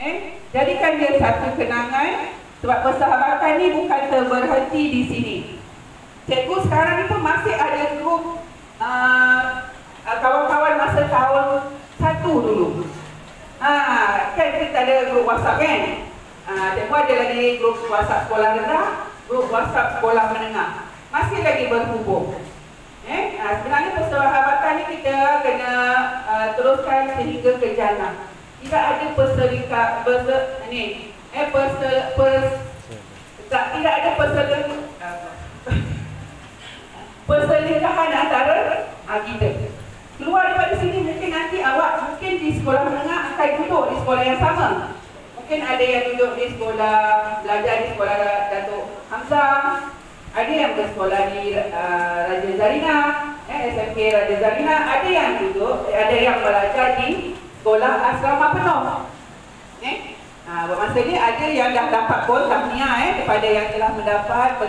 Eh, jadikan dia satu kenangan sebab persahabatan ni bukan terberhenti di sini. Cikgu sekarang itu masih ada grup uh, kawan-kawan masa tahun satu dulu. Ha, kan kita ada grup WhatsApp kan? Ha, cikgu ada lagi grup WhatsApp sekolah rendah, grup WhatsApp sekolah menengah. Masih lagi berhubung. Eh, ha, sebenarnya persahabatan ni kita kena uh, teruskan sehingga ke jannah tidak ada perserikat berse, ni eh perse, pers, tak, tidak ada perselingkuhan perselingkuhan antara ah, kita keluar daripada sini mungkin nanti awak mungkin di sekolah menengah akan duduk di sekolah yang sama. Mungkin ada yang duduk di sekolah belajar di sekolah Datuk Hamzah ada yang bersekolah di uh, Raja Zarina eh, SMK Raja Zarina ada yang duduk ada yang belajar di sekolah asrama penuh. Eh? Ha, bermasa ni ada yang dah dapat pun tahniah eh, kepada yang telah mendapat